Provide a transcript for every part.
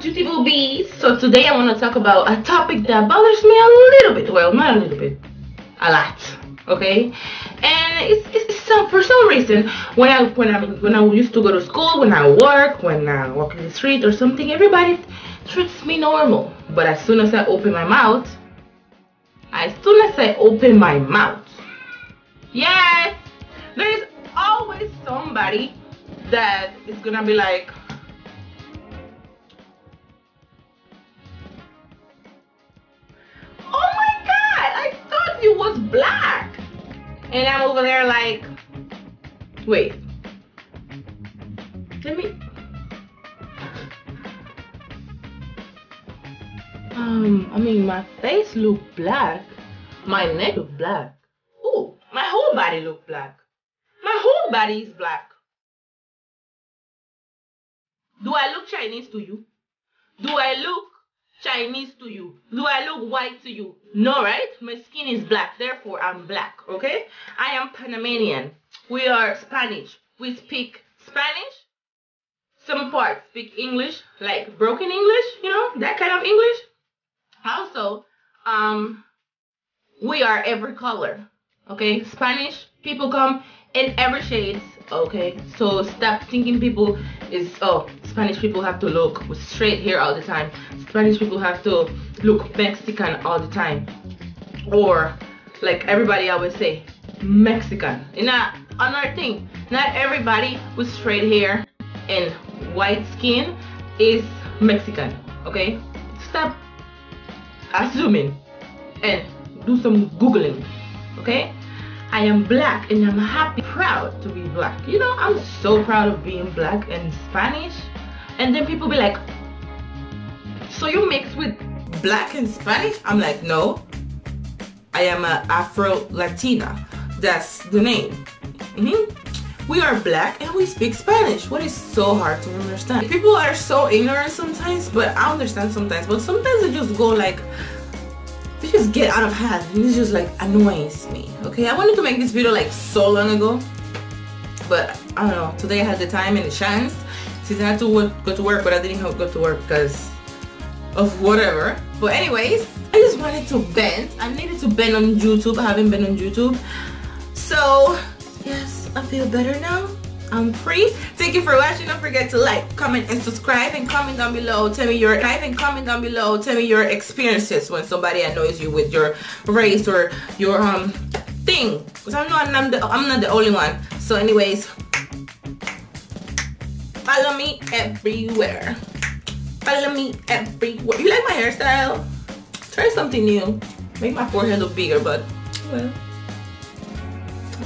beautiful bees. So today I want to talk about a topic that bothers me a little bit. Well, not a little bit, a lot. Okay, and it's, it's, some for some reason when I when I when I used to go to school, when I work, when I walk in the street or something, everybody treats me normal. But as soon as I open my mouth, as soon as I open my mouth, yes, there is always somebody that is gonna be like and i'm over there like wait. Let me. Um i mean my face look black. My neck look black. Ooh, my whole body look black. My whole body is black. Do I look Chinese to you? Do I look Chinese to you? Do I look white to you? No, right? My skin is black, therefore I'm black, okay? I am Panamanian. We are Spanish. We speak Spanish. Some parts speak English, like broken English, you know, that kind of English. Also, um, we are every color, okay? Spanish people come in every shades, okay? So stop thinking people is, oh, Spanish people have to look with straight hair all the time. Spanish people have to look Mexican all the time. Or like everybody always say, Mexican. You know, another thing, not everybody with straight hair and white skin is Mexican. Okay? Stop assuming and do some googling. Okay? I am black and I'm happy, proud to be black. You know, I'm so proud of being black and Spanish and then people be like so you mix with black and spanish? I'm like no. I am a afro latina that's the name. Mm -hmm. we are black and we speak spanish. What is so hard to understand? People are so ignorant sometimes but i understand sometimes. But sometimes they just go like they just get out of hand. And it just like annoys me okay? I wanted to make this video like so long ago. But i don't know. Today i had the time and the chance since I had to go to work, but I didn't have to go to work because of whatever. But anyways, I just wanted to bend. I needed to bend on YouTube. I haven't been on YouTube. So, yes, I feel better now. I'm free. Thank you for watching. Don't forget to like, comment, and subscribe. And comment down below. Tell me your life and comment down below. Tell me your experiences when somebody annoys you with your race or your um thing. Because I'm not I'm, the, I'm not the only one. So anyways, Follow me everywhere. Follow me everywhere. You like my hairstyle? Try something new. Make my forehead look bigger, but well,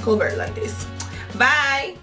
cover it like this. Bye.